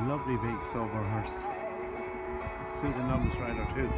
Lovely big silver horse. See the numbers rider too.